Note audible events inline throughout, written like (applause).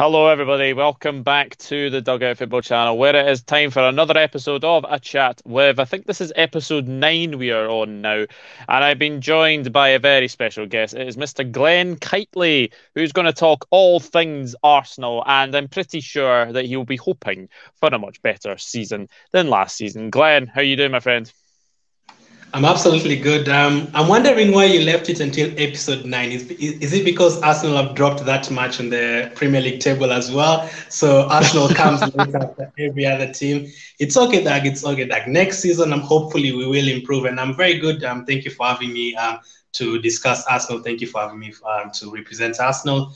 Hello, everybody. Welcome back to the Doug-Out Football Channel, where it is time for another episode of A Chat with. I think this is episode nine we are on now. And I've been joined by a very special guest. It is Mr. Glen Kightley, who's going to talk all things Arsenal. And I'm pretty sure that he will be hoping for a much better season than last season. Glen, how you doing, my friend? I'm absolutely good. Um, I'm wondering why you left it until episode nine. Is, is it because Arsenal have dropped that much on the Premier League table as well? So Arsenal (laughs) comes after every other team. It's okay, Doug. It's okay, Doug. Next season, I'm hopefully we will improve, and I'm very good. Um, thank you for having me um, to discuss Arsenal. Thank you for having me um, to represent Arsenal.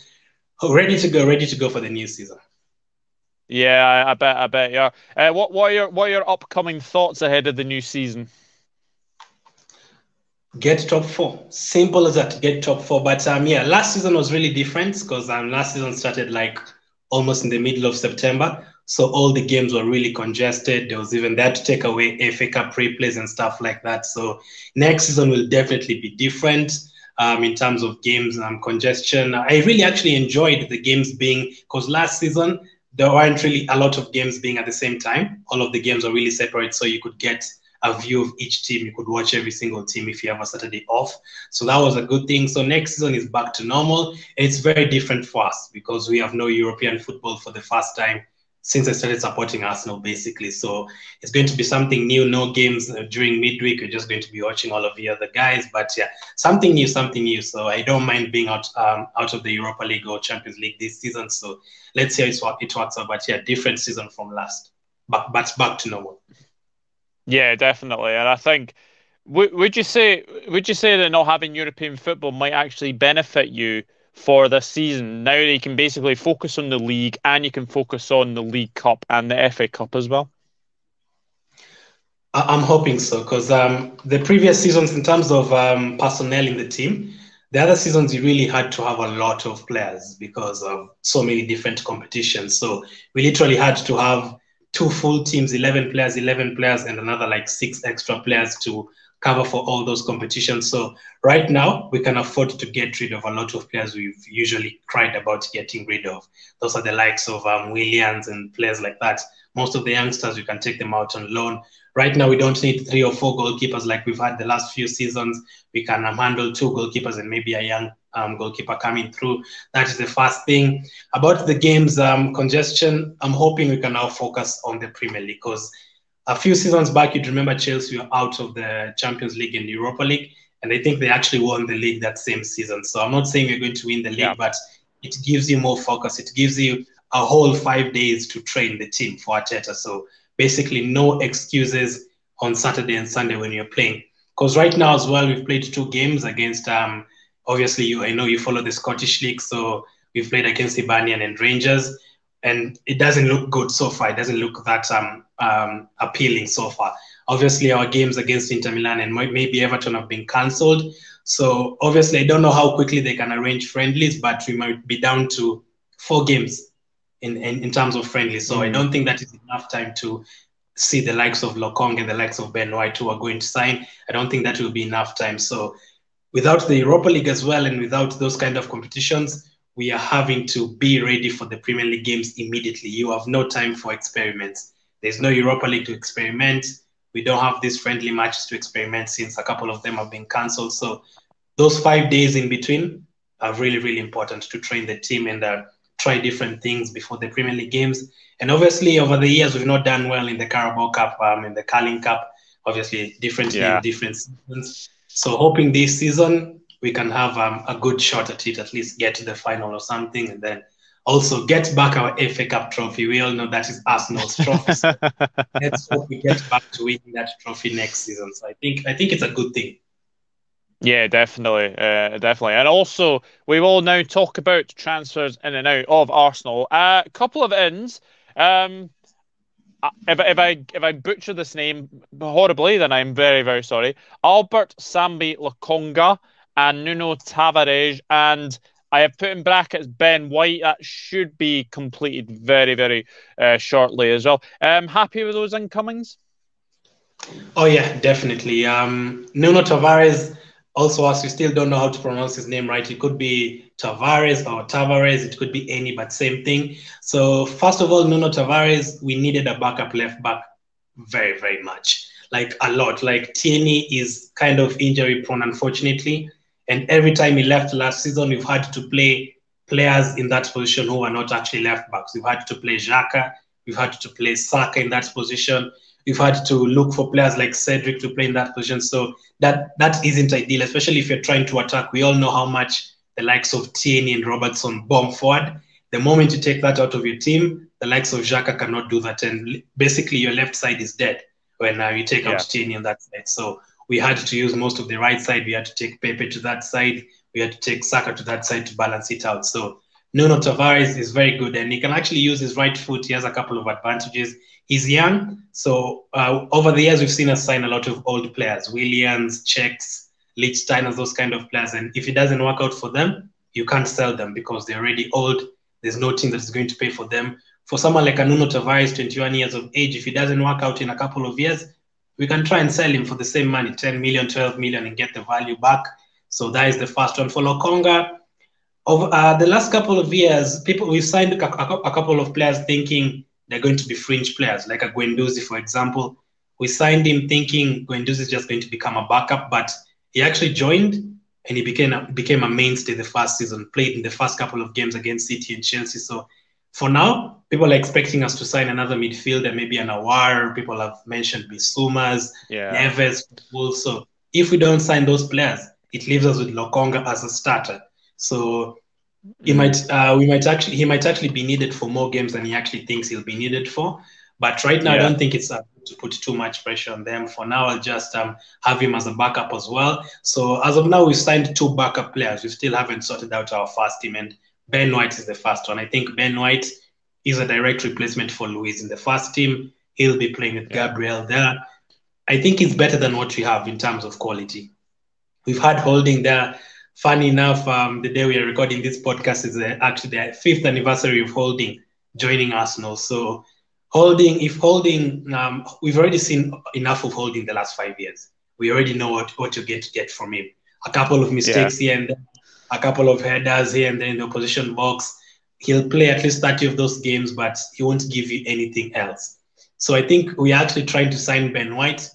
Ready to go. Ready to go for the new season. Yeah, I, I bet. I bet. Yeah. Uh, what What are your What are your upcoming thoughts ahead of the new season? Get top four. Simple as that. Get top four. But um, yeah, last season was really different because um, last season started like almost in the middle of September. So all the games were really congested. There was even that to take away FA Cup replays and stuff like that. So next season will definitely be different um, in terms of games and um, congestion. I really actually enjoyed the games being because last season there weren't really a lot of games being at the same time. All of the games were really separate, so you could get a view of each team. You could watch every single team if you have a Saturday off. So that was a good thing. So next season is back to normal. It's very different for us because we have no European football for the first time since I started supporting Arsenal, basically. So it's going to be something new. No games during midweek. We're just going to be watching all of the other guys. But yeah, something new, something new. So I don't mind being out um, out of the Europa League or Champions League this season. So let's see how it works out. But yeah, different season from last. But but back to normal. Yeah, definitely, and I think w- would you say would you say that not having European football might actually benefit you for this season? Now you can basically focus on the league and you can focus on the League Cup and the FA Cup as well. I'm hoping so because um, the previous seasons, in terms of um, personnel in the team, the other seasons you really had to have a lot of players because of so many different competitions. So we literally had to have two full teams, 11 players, 11 players, and another like six extra players to cover for all those competitions. So right now, we can afford to get rid of a lot of players we've usually cried about getting rid of. Those are the likes of um, Williams and players like that. Most of the youngsters, we can take them out on loan. Right now, we don't need three or four goalkeepers like we've had the last few seasons. We can um, handle two goalkeepers and maybe a young um, goalkeeper coming through. That is the first thing. About the game's um, congestion, I'm hoping we can now focus on the Premier League because a few seasons back, you'd remember Chelsea were out of the Champions League and Europa League, and I think they actually won the league that same season. So I'm not saying we're going to win the league, yeah. but it gives you more focus. It gives you a whole five days to train the team for Arteta. So basically, no excuses on Saturday and Sunday when you're playing. Because right now as well, we've played two games against um, obviously you I know you follow the Scottish League, so we've played against Hibernian and Rangers, and it doesn't look good so far. It doesn't look that um, um, appealing so far. Obviously, our games against Inter Milan and maybe Everton have been cancelled. So obviously, I don't know how quickly they can arrange friendlies, but we might be down to four games in, in, in terms of friendly. So mm-hmm. I don't think that is enough time to see the likes of Lokonga and the likes of Ben White who are going to sign. I don't think that will be enough time. So without the Europa League as well and without those kind of competitions, we are having to be ready for the Premier League games immediately. You have no time for experiments. There's no Europa League to experiment. We don't have these friendly matches to experiment since a couple of them have been cancelled. So those five days in between are really, really important to train the team and uh, try different things before the Premier League games. And obviously, over the years, we've not done well in the Carabao Cup, um, in the Carling Cup. Obviously, different yeah. different seasons. So hoping this season we can have um, a good shot at it, at least get to the final or something, and then also get back our FA Cup trophy. We all know that is Arsenal's trophy. So (laughs) let's hope we get back to winning that trophy next season. So I think I think it's a good thing. Yeah, definitely, uh, definitely, and also we will now talk about transfers in and out of Arsenal. A uh, couple of ins. Um, if, if I if I butcher this name horribly, then I'm very very sorry. Albert Sambi Lokonga and Nuno Tavares, and I have put in brackets Ben White. That should be completed very very uh, shortly as well. Um, happy with those incomings? Oh yeah, definitely. Um, Nuno Tavares. Also, as we still don't know how to pronounce his name right, it could be Tavares or Tavares. It could be any, but same thing. So first of all, Nuno Tavares, we needed a backup left back very, very much, like a lot. Like Tierney is kind of injury prone, unfortunately, and every time he left last season, we've had to play players in that position who are not actually left backs. We've had to play Xhaka, we've had to play Saka in that position. We've had to look for players like Cedric to play in that position. So that that isn't ideal, especially if you're trying to attack. We all know how much the likes of Tierney and Robertson bomb forward. The moment you take that out of your team, the likes of Xhaka cannot do that, and basically your left side is dead when uh, you take yeah. out Tierney on that side. So we had to use most of the right side. We had to take Pepe to that side. We had to take Saka to that side to balance it out. So Nuno Tavares is very good, and he can actually use his right foot. He has a couple of advantages. He's young, so uh, over the years we've seen us sign a lot of old players: Williams, Cechs, Lichtsteiners, those kind of players. And if it doesn't work out for them, you can't sell them because they're already old. There's no team that is going to pay for them. For someone like Nuno Tavares, 21 years of age, if it doesn't work out in a couple of years, we can try and sell him for the same money, 10 million, 12 million, and get the value back. So that is the first one. For Lokonga, over uh, the last couple of years, people we've signed a, a, a, couple of players thinking they're going to be fringe players, like a Guendouzi, for example. We signed him thinking Guendouzi is just going to become a backup, but he actually joined and he became a, became a mainstay the first season, played in the first couple of games against City and Chelsea. So for now, people are expecting us to sign another midfielder, maybe an Aouar. People have mentioned Bissoumas, yeah. Neves, So if we don't sign those players, it leaves us with Lokonga as a starter. So he might uh, we might actually he might actually be needed for more games than he actually thinks he'll be needed for. But right now, yeah. I don't think it's uh, to put too much pressure on them. For now, I'll just um, have him as a backup as well. So as of now, we've signed two backup players. We still haven't sorted out our first team, and Ben White is the first one. I think Ben White is a direct replacement for Luiz in the first team. He'll be playing with Gabriel there. I think it's better than what we have in terms of quality. We've had Holding there. Funny enough, um, the day we are recording this podcast is uh, actually the fifth anniversary of Holding joining Arsenal. So Holding, if Holding, um, we've already seen enough of Holding the last five years. We already know what, what you get to get from him. A couple of mistakes yeah. here and there, a couple of headers here and there in the opposition box. He'll play at least 30 of those games, but he won't give you anything else. So I think we're actually trying to sign Ben White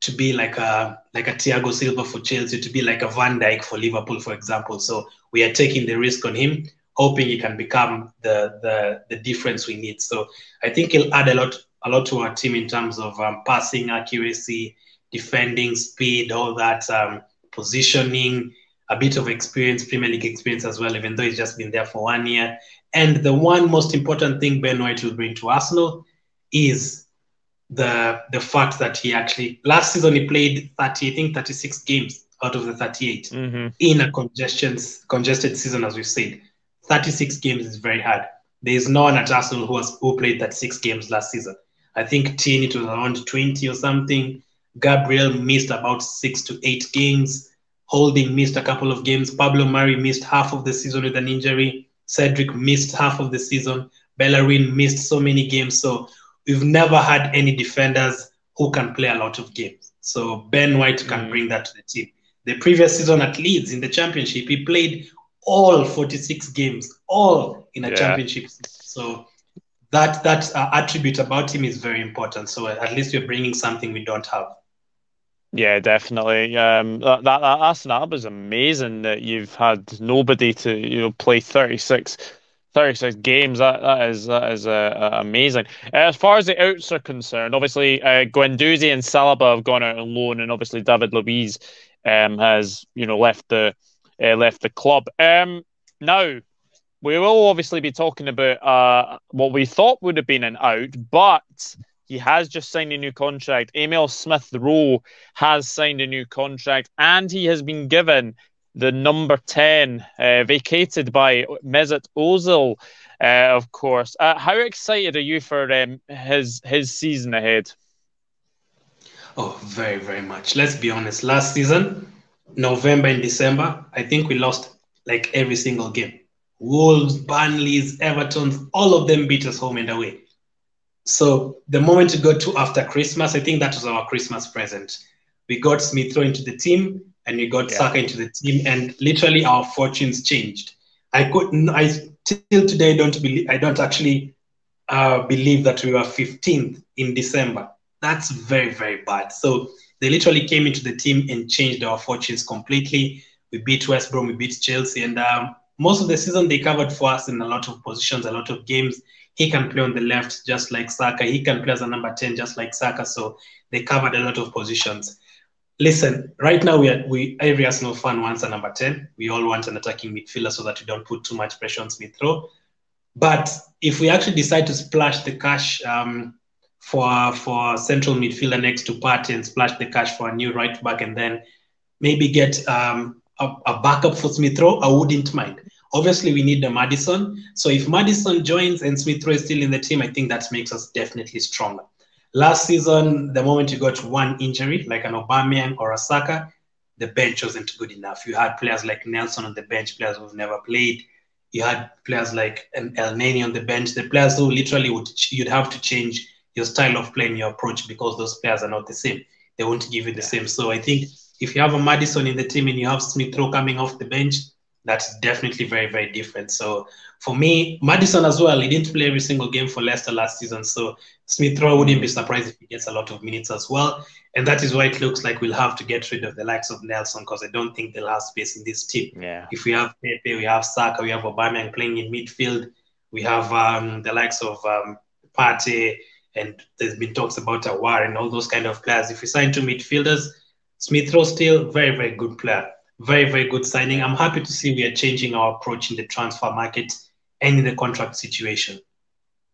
to be like a like a Thiago Silva for Chelsea, to be like a Van Dijk for Liverpool, for example. So we are taking the risk on him, hoping he can become the the the difference we need. So I think he'll add a lot a lot to our team in terms of um, passing accuracy, defending speed, all that um, positioning, a bit of experience, Premier League experience as well, even though he's just been there for one year. And the one most important thing Ben White will bring to Arsenal is the the fact that he actually last season he played 30, I think 36 games out of the 38 mm-hmm. in a congestion congested season, as we said. 36 games is very hard. There is no one at Arsenal who has who played 36 games last season. I think Tierney was around 20 or something. Gabriel missed about six to eight games. Holding missed a couple of games. Pablo Mari missed half of the season with an injury. Cedric missed half of the season. Bellerin missed so many games. So we've never had any defenders who can play a lot of games. So Ben White can mm. bring that to the team. The previous season at Leeds in the championship, he played all 46 games, all in a yeah. championship. So that that uh, attribute about him is very important. So at least you're bringing something we don't have. Yeah, definitely. Um, that, that, that Aston is amazing that you've had nobody to you know play 36 36 games. That that is that is uh, uh, amazing. As far as the outs are concerned, obviously uh, Guendouzi and Saliba have gone out on loan, and obviously David Luiz um, has you know left the uh, left the club. Um, now we will obviously be talking about uh, what we thought would have been an out, but he has just signed a new contract. Emile Smith Rowe has signed a new contract, and he has been given the number 10, uh, vacated by Mesut Ozil, uh, of course. Uh, how excited are you for um, his his season ahead? Oh, very, very much. Let's be honest. Last season, November and December, I think we lost like every single game. Wolves, Burnleys, Evertons, all of them beat us home and away. So the moment we got to after Christmas, I think that was our Christmas present. We got Smith into the team and we got yeah. Saka into the team, and literally our fortunes changed. I couldn't. I till today don't believe. I don't actually uh, believe that we were 15th in December. That's very very bad. So they literally came into the team and changed our fortunes completely. We beat West Brom, we beat Chelsea, and um, most of the season they covered for us in a lot of positions, a lot of games. He can play on the left just like Saka. He can play as a number 10 just like Saka. So they covered a lot of positions. Listen, right now we are we every Arsenal fan wants a number 10. We all want an attacking midfielder so that we don't put too much pressure on Smith Rowe. But if we actually decide to splash the cash um, for for central midfielder next to Partey and splash the cash for a new right back and then maybe get um, a, a, backup for Smith Rowe, I wouldn't mind. Obviously, we need the Maddison. So if Maddison joins and Smith Rowe is still in the team, I think that makes us definitely stronger. Last season, the moment you got one injury, like an Aubameyang or a Saka, the bench wasn't good enough. You had players like Nelson on the bench, players who've never played. You had players like an Elneny on the bench, the players who literally would you'd have to change your style of playing, your approach, because those players are not the same. They won't give you the same. So I think if you have a Maddison in the team and you have Smith Rowe coming off the bench, that's definitely very, very different. So for me, Maddison as well, he didn't play every single game for Leicester last season. So Smith Rowe wouldn't be surprised if he gets a lot of minutes as well. And that is why it looks like we'll have to get rid of the likes of Nelson because I don't think they'll have space in this team. Yeah. If we have Pepe, we have Saka, we have Aubameyang playing in midfield, we have um, the likes of um, Partey, and there's been talks about Aouar and all those kind of players. If we sign two midfielders, Smith Rowe still very, very good player very, very good signing. I'm happy to see we are changing our approach in the transfer market and in the contract situation.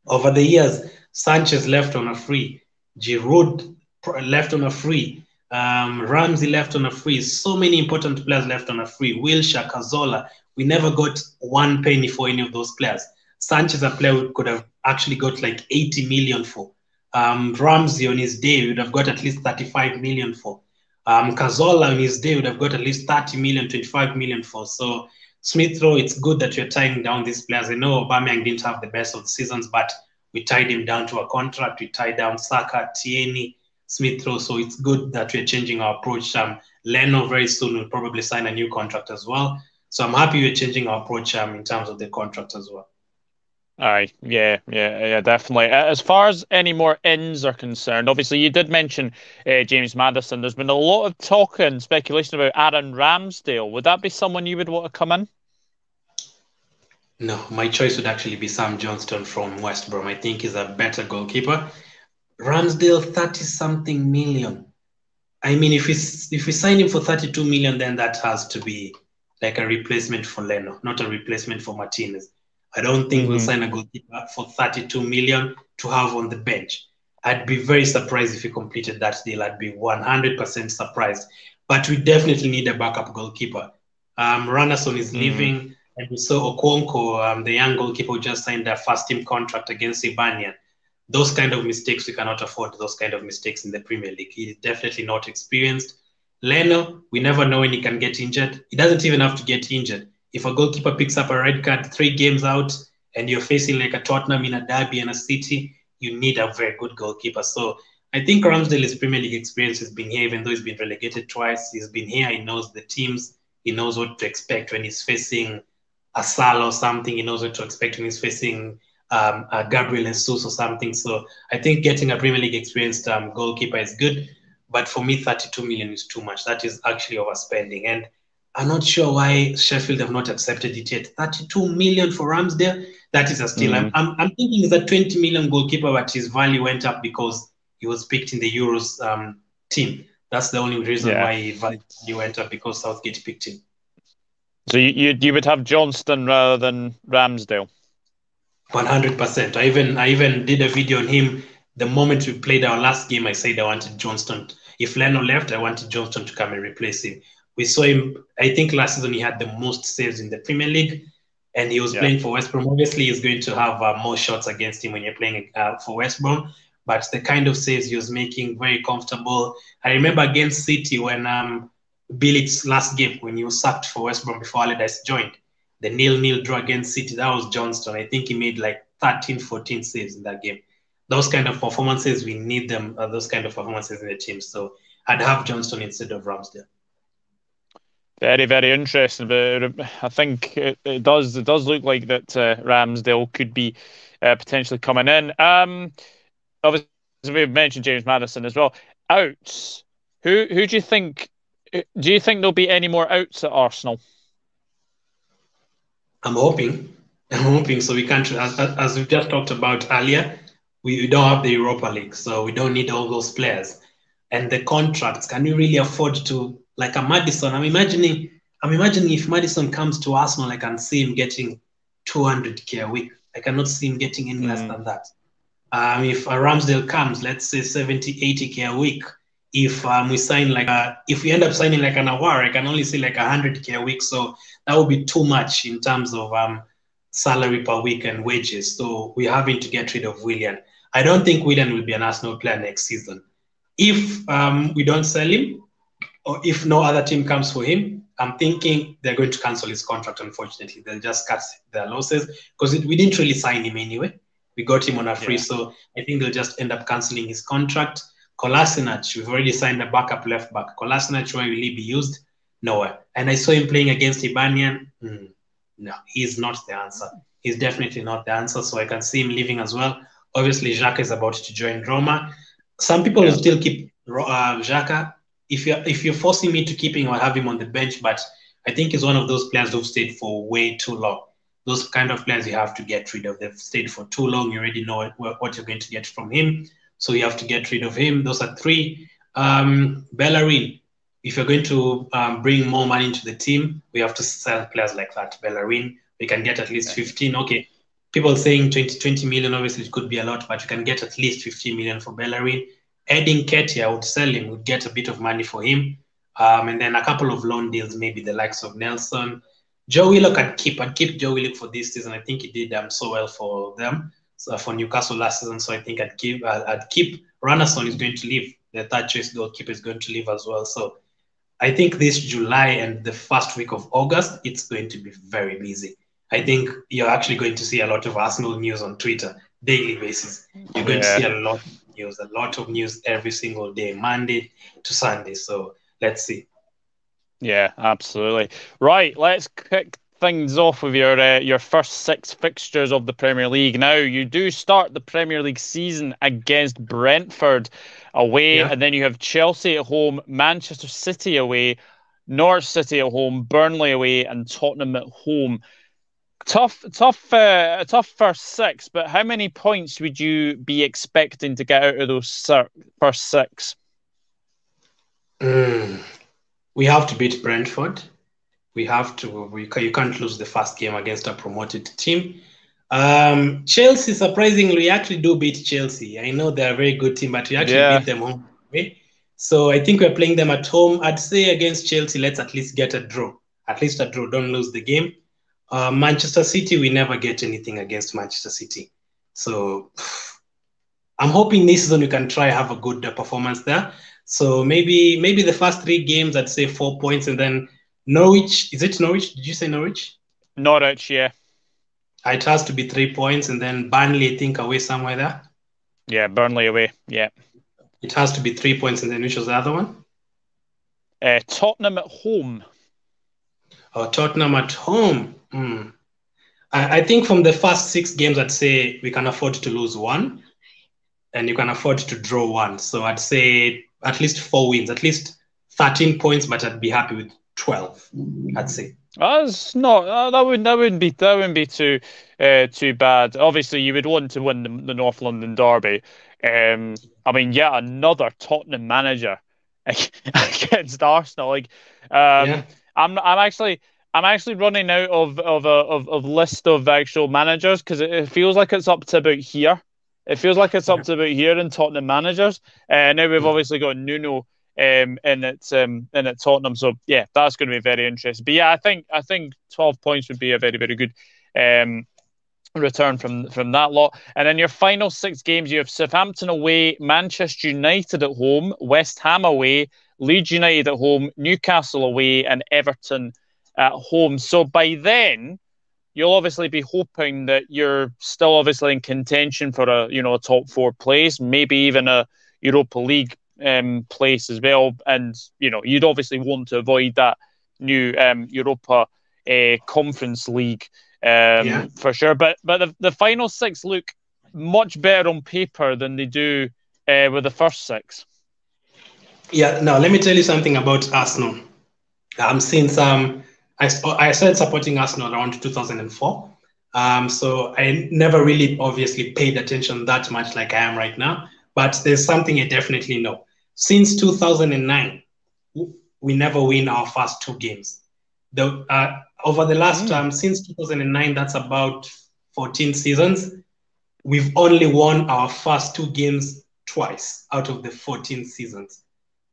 Over the years, Sanchez left on a free, Giroud left on a free, um, Ramsey left on a free. So many important players left on a free. Wilshere, Cazorla. We never got one penny for any of those players. Sanchez, a player we could have actually got like 80 million for. Um, Ramsey on his day, we would have got at least 35 million for. Um, Cazorla in his day would have got at least 30 million, 25 million for. So Smith Rowe, it's good that you're tying down these players. I know Aubameyang didn't have the best of the seasons, but we tied him down to a contract. We tied down Saka, Tierney, Smith Rowe. So it's good that we're changing our approach. Um, Leno very soon will probably sign a new contract as well. So I'm happy we're changing our approach um, in terms of the contract as well. Aye, yeah, yeah, yeah, definitely. As far as any more ins are concerned, obviously you did mention uh, James Maddison. There's been a lot of talk and speculation about Aaron Ramsdale. Would that be someone you would want to come in? No, my choice would actually be Sam Johnston from West Brom. I think he's a better goalkeeper. Ramsdale, thirty something million. I mean, if we if we sign him for thirty two million, then that has to be like a replacement for Leno, not a replacement for Martinez. I don't think mm-hmm. we'll sign a goalkeeper for 32 million to have on the bench. I'd be very surprised if he completed that deal. I'd be 100% surprised. But we definitely need a backup goalkeeper. Um, Runarsson is mm-hmm. leaving, and we saw Okonkwo, um, the young goalkeeper, who just signed a first team contract against Hibernian. Those kind of mistakes, we cannot afford those kind of mistakes in the Premier League. He's definitely not experienced. Leno, we never know when he can get injured. He doesn't even have to get injured if a goalkeeper picks up a red card three games out and you're facing like a Tottenham in a derby and a City, you need a very good goalkeeper. So I think Ramsdale's Premier League experience has been here, even though he's been relegated twice. He's been here. He knows the teams. He knows what to expect when he's facing a or something. He knows what to expect when he's facing um, a Gabriel or something. So I think getting a Premier League experienced um, goalkeeper is good. But for me, 32 million is too much. That is actually overspending. And I'm not sure why Sheffield have not accepted it yet. 32 million for Ramsdale, that is a steal. Mm. I'm, I'm, I'm, thinking it's a 20 million goalkeeper, but his value went up because he was picked in the Euros um, team. That's the only reason yeah. why value went up because Southgate picked him. So you, you, you would have Johnston rather than Ramsdale? 100%. I even I even did a video on him. The moment we played our last game, I said I wanted Johnston. If Leno left, I wanted Johnston to come and replace him we saw him. I think last season he had the most saves in the Premier League, and he was yeah. playing for West Brom. Obviously, he's going to have uh, more shots against him when you're playing uh, for West Brom. But the kind of saves he was making, very comfortable. I remember against City when um, Bilic's last game when he was sacked for West Brom before Allardyce joined, the nil-nil draw against City. That was Johnston. I think he made like 13, 14 saves in that game. Those kind of performances, we need them. Uh, those kind of performances in the team. So I'd have Johnston instead of Ramsdale. Very, very interesting. But I think it, it does it does look like that uh, Ramsdale could be uh, potentially coming in. Um, obviously, we've mentioned James Maddison as well. Outs. Who who do you think? Do you think there'll be any more outs at Arsenal? I'm hoping. (laughs) I'm hoping so. We can't, as, as we've just talked about earlier, we, we don't have the Europa League, so we don't need all those players. And the contracts, can we really afford to like a Maddison. I'm imagining. I'm imagining if Maddison comes to Arsenal, I can see him getting 200k a week. I cannot see him getting any mm. less than that. Um, if a Ramsdale comes, let's say 70, 80k a week. If um, we sign like a, if we end up signing like an Aouar, I can only see like 100k a week. So that would be too much in terms of um, salary per week and wages. So we're having to get rid of William. I don't think William will be an Arsenal player next season. If um, we don't sell him, or if no other team comes for him, I'm thinking they're going to cancel his contract. Unfortunately, they'll just cut their losses because we didn't really sign him anyway. We got him on a free, yeah. so I think they'll just end up canceling his contract. Kolasinac, we've already signed a backup left back. Kolasinac, where will he be used? Nowhere. And I saw him playing against Hibernian. Mm, no, he's not the answer. He's definitely not the answer. So I can see him leaving as well. Obviously, Xhaka is about to join Roma. Some people will still keep uh, Xhaka. If you're if you're forcing me to keep him, I'll have him on the bench. But I think he's one of those players who've stayed for way too long. Those kind of players you have to get rid of. They've stayed for too long. You already know what, what you're going to get from him. So you have to get rid of him. Those are three. Um, Bellerin, if you're going to um, bring more money into the team, we have to sell players like that. Bellerin, we can get at least 15. Okay, people saying 20, 20 million, obviously it could be a lot, but you can get at least 15 million for Bellerin. Eddie Nketiah, I would sell him, would get a bit of money for him. Um, and then a couple of loan deals, maybe the likes of Nelson. Joe Willock, I'd keep. I'd keep Joe Willock for this season. I think he did um, so well for them, so for Newcastle last season. So I think I'd keep. Uh, I'd keep. Runarsson is going to leave. The third choice goalkeeper is going to leave as well. So I think this July and the first week of August, it's going to be very busy. I think you're actually going to see a lot of Arsenal news on Twitter daily basis. You're going yeah. to see a lot news, a lot of news every single day, Monday to Sunday. So let's see. Yeah, absolutely. Right, let's kick things off with your uh, your first six fixtures of the Premier League. Now you do start the Premier League season against Brentford away, yeah. and then you have Chelsea at home, Manchester City away, Norwich City at home, Burnley away, and Tottenham at home. Tough, tough, uh, tough first six. But how many points would you be expecting to get out of those first six? Mm. We have to beat Brentford we have to we you can't lose the first game against a promoted team. Um, Chelsea, surprisingly, we actually do beat Chelsea. I know they're a very good team, but we actually yeah. beat them home. Okay? So I think we're playing them at home. I'd say against Chelsea, let's at least get a draw. At least a draw. Don't lose the game. Uh, Manchester City, we never get anything against Manchester City. So (sighs) I'm hoping this season we can try have a good uh, performance there. So maybe maybe the first three games, I'd say four points, and then Norwich, is it Norwich? Did you say Norwich? Norwich, yeah. It has to be three points, and then Burnley, I think, away somewhere there. Yeah, Burnley away. Yeah. It has to be three points, and then which was the other one? Uh, Tottenham at home. Oh, Tottenham at home. Mm. I, I think from the first six games, I'd say we can afford to lose one, and you can afford to draw one. So I'd say at least four wins, at least 13 points, but I'd be happy with 12, I'd say. That's not uh, that wouldn't that wouldn't be that wouldn't be too uh, too bad. Obviously, you would want to win the, the North London derby. Um, I mean, yeah, another Tottenham manager (laughs) against Arsenal. Like, um, yeah. I'm I'm actually I'm actually running out of of a of, of list of actual managers because it, it, feels like it's up to about here. It feels like it's up to about here in Tottenham managers. Uh, now we've obviously got Nuno um, and it's um, and at Tottenham. So yeah, that's going to be very interesting. But yeah, I think I think twelve points would be a very very good um, return from from that lot. And then your final six games, you have Southampton away, Manchester United at home, West Ham away, Leeds United at home, Newcastle away, and Everton at home. So by then. You'll obviously be hoping that you're still obviously in contention for a you know a top four place, maybe even a Europa League um, place as well. And you know, you'd obviously want to avoid that new um, Europa uh, Conference League um, yeah. for sure. But but the, the final six look much better on paper than they do uh, with the first six. Yeah. Now let me tell you something about Arsenal. I'm seeing um, I, I started supporting Arsenal around 2004. Um, so I never really obviously paid attention that much like I am right now. But there's something I definitely know. Since 2009, we never win our first two games. The, uh, over the last mm. um, since 2009, that's about 14 seasons. We've only won our first two games twice out of the 14 seasons.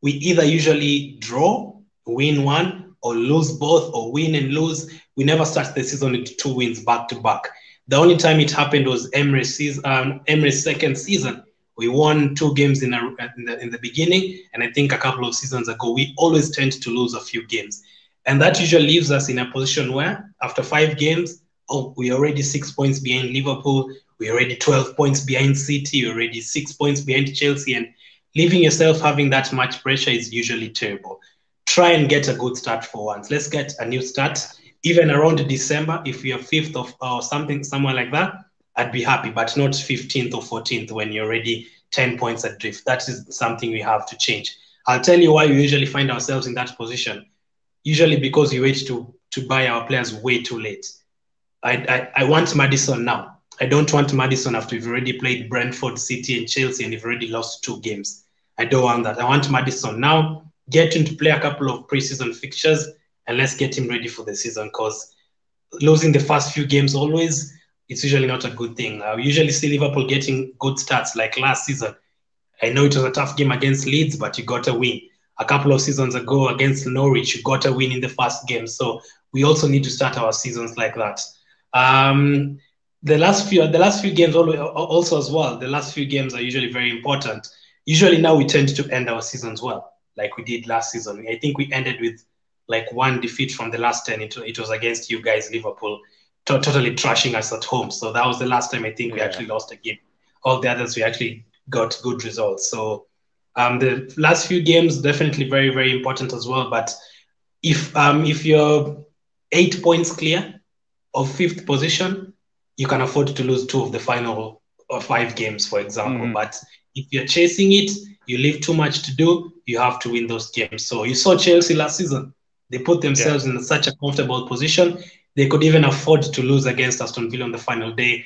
We either usually draw, win one, or lose both, or win and lose. We never start the season with two wins back to back. The only time it happened was Emery's, season, um, second season. We won two games in, a, in, the, in the beginning, and I think a couple of seasons ago, we always tend to lose a few games. And that usually leaves us in a position where, after five games, oh, we're already six points behind Liverpool, we're already 12 points behind City, we're already six points behind Chelsea, and leaving yourself having that much pressure is usually terrible. Try and get a good start for once. Let's get a new start. Even around December, if you're fifth of or something, somewhere like that, I'd be happy, but not 15th or 14th when you're already 10 points adrift. That is something we have to change. I'll tell you why we usually find ourselves in that position usually because we wait to to buy our players way too late. I, I, I want Maddison now. I don't want Maddison after we've already played Brentford, City, and Chelsea, and we've already lost two games. I don't want that. I want Maddison now. Get him to play a couple of preseason fixtures, and let's get him ready for the season. Because losing the first few games always, it's usually not a good thing. I usually see Liverpool getting good starts, like last season. I know it was a tough game against Leeds, but you got a win a couple of seasons ago against Norwich, you got a win in the first game. So we also need to start our seasons like that. Um, the last few, the last few games also as well. The last few games are usually very important. Usually now we tend to end our seasons well, like we did last season. I think we ended with like one defeat from the last ten. It, it was against you guys, Liverpool, to- totally trashing us at home. So that was the last time I think we yeah. actually lost a game. All the others we actually got good results. So um, the last few games definitely very very important as well. But if um, if you're eight points clear of fifth position, you can afford to lose two of the final or five games, for example. Mm-hmm. But if you're chasing it, you leave too much to do. You have to win those games. So you saw Chelsea last season; they put themselves yeah. in such a comfortable position. They could even afford to lose against Aston Villa on the final day,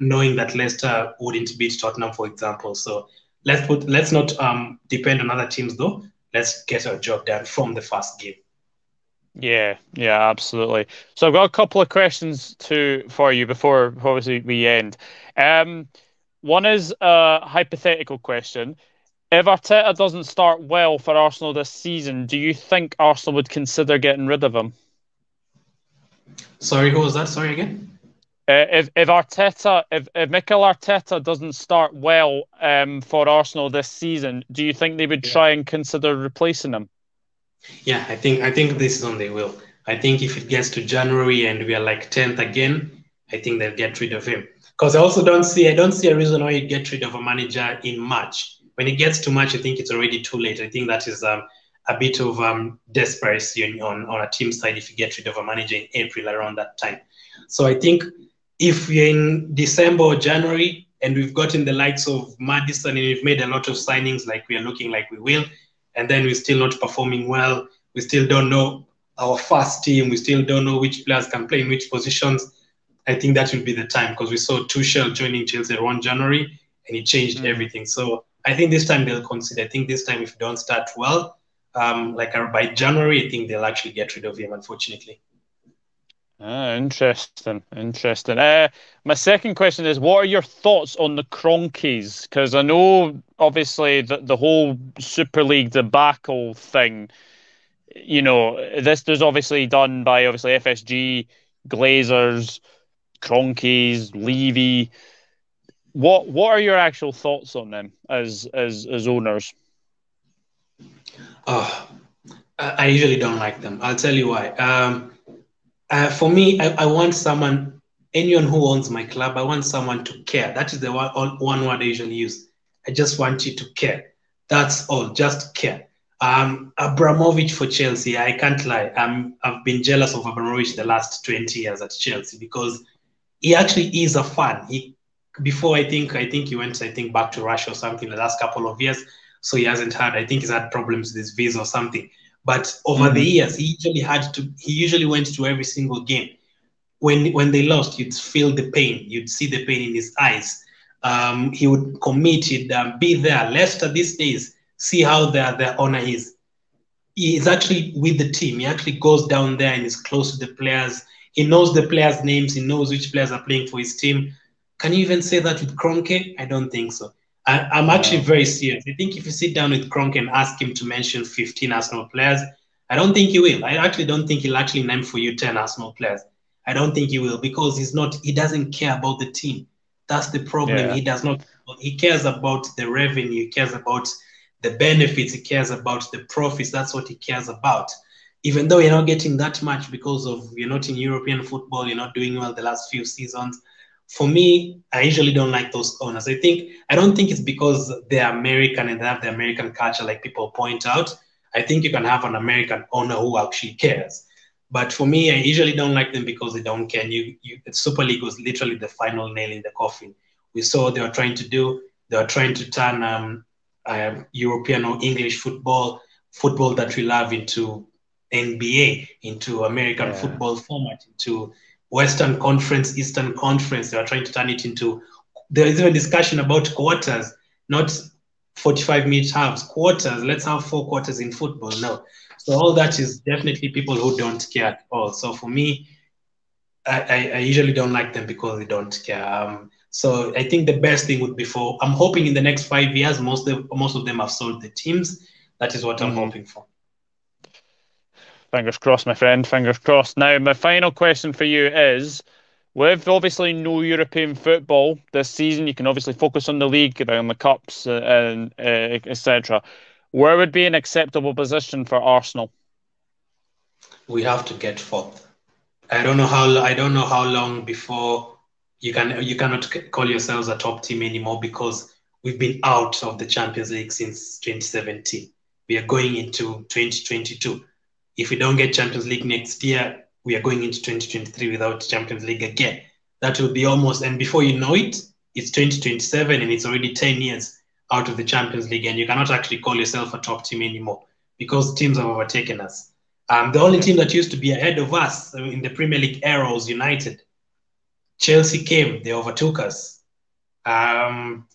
knowing that Leicester wouldn't beat Tottenham, for example. So let's put let's not um, depend on other teams though. Let's get our job done from the first game. Yeah, yeah, absolutely. So I've got a couple of questions to for you before obviously we end. Um, one is a hypothetical question. If Arteta doesn't start well for Arsenal this season, do you think Arsenal would consider getting rid of him? Sorry, who was that? Sorry again. Uh, if if Arteta, if, if Mikel Arteta doesn't start well um, for Arsenal this season, do you think they would yeah. try and consider replacing him? Yeah, I think I think this season they will. I think if it gets to January and we are like tenth again, I think they'll get rid of him. Because I also don't see I don't see a reason why you get rid of a manager in March. When it gets too much, I think it's already too late. I think that is um, a bit of um, desperation on, on a team side if you get rid of a manager in April around that time. So I think if we're in December or January and we've gotten the likes of Maddison and we've made a lot of signings like we are looking like we will, and then we're still not performing well, we still don't know our first team, we still don't know which players can play in which positions, I think that will be the time because we saw Tuchel joining Chelsea around January and it changed mm-hmm. everything. So I think this time they'll consider. I think this time if we don't start well, um, like uh, by January, I think they'll actually get rid of him, unfortunately. Ah, interesting, interesting. Uh, my second question is, what are your thoughts on the Kroenkes? Because I know, obviously, the, the whole Super League debacle thing, you know, this was obviously done by, obviously, FSG, Glazers, Kroenkes, Levy. What what are your actual thoughts on them as as as owners? Oh, I usually don't like them. I'll tell you why. Um, uh, for me, I, I, want someone, anyone who owns my club, I want someone to care. That is the one, one word I usually use. I just want you to care. That's all, just care. Um, Abramovich for Chelsea, I can't lie. I'm, I've been jealous of Abramovich the last 20 years at Chelsea because he actually is a fan. He before I think I think he went I think back to Russia or something the last couple of years, so he hasn't had. I think he's had problems with his visa or something. But over mm-hmm. the years, he usually had to. He usually went to every single game. When when they lost, you'd feel the pain. You'd see the pain in his eyes. Um, he would commit. He'd um, be there. Leicester these days see how their, their honor is. He is actually with the team. He actually goes down there and is close to the players. He knows the players' names. He knows which players are playing for his team. Can you even say that with Kroenke? I don't think so. I, am actually very serious. I think if you sit down with Kroenke and ask him to mention 15 Arsenal players, I don't think he will. I actually don't think he'll actually name for you 10 Arsenal players. I don't think he will because he's not. He doesn't care about the team. That's the problem. Yeah. He does not. He cares about the revenue. He cares about the benefits, he cares about the profits. That's what he cares about. Even though you're not getting that much because of you're not in European football, you're not doing well the last few seasons. For me, I usually don't like those owners. I think I don't think it's because they're American and they have the American culture, like people point out. I think you can have an American owner who actually cares. But for me, I usually don't like them because they don't care. You, you, Super League was literally the final nail in the coffin. We saw what they were trying to do. They were trying to turn um, um, European or English football, football that we love into NBA, into American yeah. football format, into Western Conference, Eastern Conference. They are trying to turn it into. There is even discussion about quarters, not 45 minute halves, quarters. Let's have four quarters in football. No. So all that is definitely people who don't care at all. So for me, I, I, I usually don't like them because they don't care. Um, so I think the best thing would be for I'm hoping in the next five years most of most of them have sold the teams. That is what I'm mm-hmm. hoping for. Fingers crossed, my friend. Fingers crossed. Now, my final question for you is: with obviously no European football this season, you can obviously focus on the league, on the cups, uh, and uh, etc. Where would be an acceptable position for Arsenal? We have to get fourth. I don't know how I don't know how long before you can you cannot call yourselves a top team anymore because we've been out of the Champions League since 2017. We are going into 2022. If we don't get Champions League next year, we are going into 2023 without Champions League again. That will be almost, and before you know it, it's 2027 and it's already 10 years out of the Champions League, and you cannot actually call yourself a top team anymore because teams have overtaken us. Um, the only team that used to be ahead of us in the Premier League era was United Chelsea came, they overtook us. Um,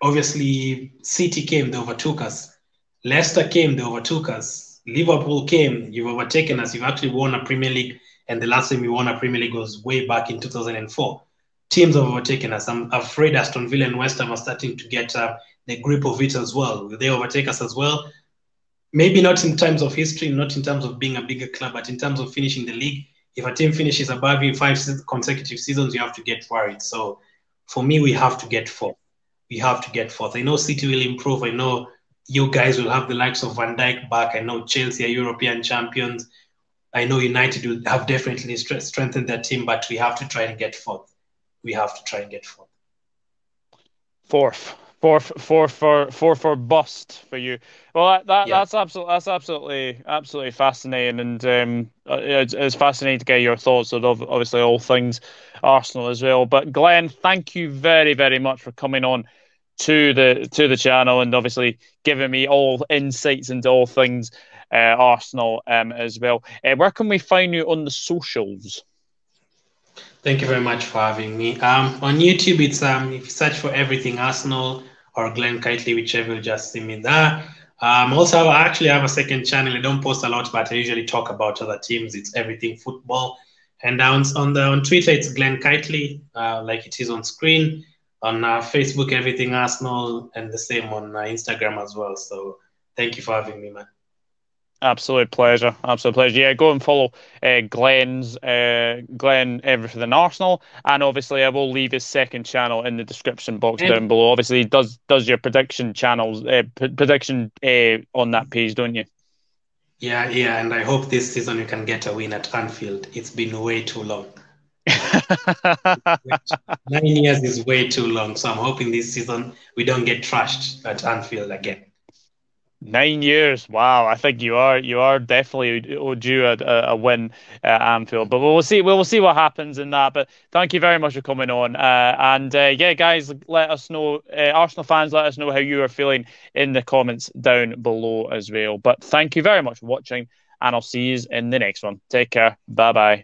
obviously, City came, they overtook us. Leicester came, they overtook us. Liverpool came, you've overtaken us. You've actually won a Premier League, and the last time we won a Premier League was way back in 2004. Teams have overtaken us. I'm afraid Aston Villa and West Ham are starting to get uh, the grip of it as well. Will they overtake us as well? Maybe not in terms of history, not in terms of being a bigger club, but in terms of finishing the league if a team finishes above you five consecutive seasons, you have to get worried. So for me, we have to get fourth. We have to get fourth. I know City will improve. I know you guys will have the likes of Van Dijk back. I know Chelsea are European champions. I know United will have definitely strengthened their team, but we have to try and get fourth. We have to try and get fourth. Fourth four four for four for bust for you. Well, that, that yeah. that's absolutely that's absolutely absolutely fascinating, and um, uh, it's, it's fascinating to get your thoughts on obviously all things Arsenal as well. But Glen, thank you very very much for coming on to the to the channel and obviously giving me all insights into all things uh, Arsenal um, as well. Uh, where can we find you on the socials? Thank you very much for having me. Um, on YouTube, it's um, if you search for everything Arsenal, or Glen Kightley, whichever, you just see me there. Um, also, I actually have a second channel. I don't post a lot, but I usually talk about other teams. It's everything football. And on, on the on Twitter, it's Glen Kightley, uh, like it is on screen. On uh, Facebook, everything Arsenal, and the same on uh, Instagram as well. So thank you for having me, man. Absolute pleasure. Absolute pleasure. Yeah, go and follow uh, Glen's uh, Glen Everything Arsenal, and obviously I will leave his second channel in the description box down below. Obviously, he does does your prediction channels uh, p- prediction uh, on that page, don't you? Yeah, yeah, and I hope this season you can get a win at Anfield. It's been way too long. Nine years is way too long, so I'm hoping this season we don't get trashed at Anfield again. Nine years. Wow, I think you are you are definitely due a, a win at Anfield, but we'll see we'll see what happens in that. But thank you very much for coming on, uh, and uh, yeah, guys, let us know. Uh, Arsenal fans, let us know how you are feeling in the comments down below as well. But thank you very much for watching, and I'll see you in the next one. Take care. Bye bye.